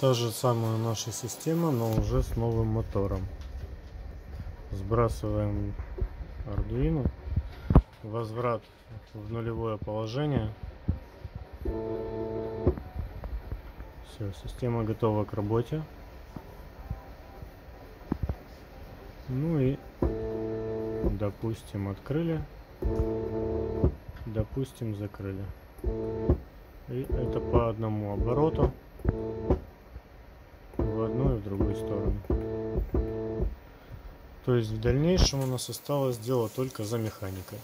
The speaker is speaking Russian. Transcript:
Та же самая наша система, но уже с новым мотором. Сбрасываем Arduino. Возврат в нулевое положение. Все, система готова к работе. Ну и, допустим, открыли. Допустим, закрыли. И это по одному обороту сторону. То есть в дальнейшем у нас осталось дело только за механикой.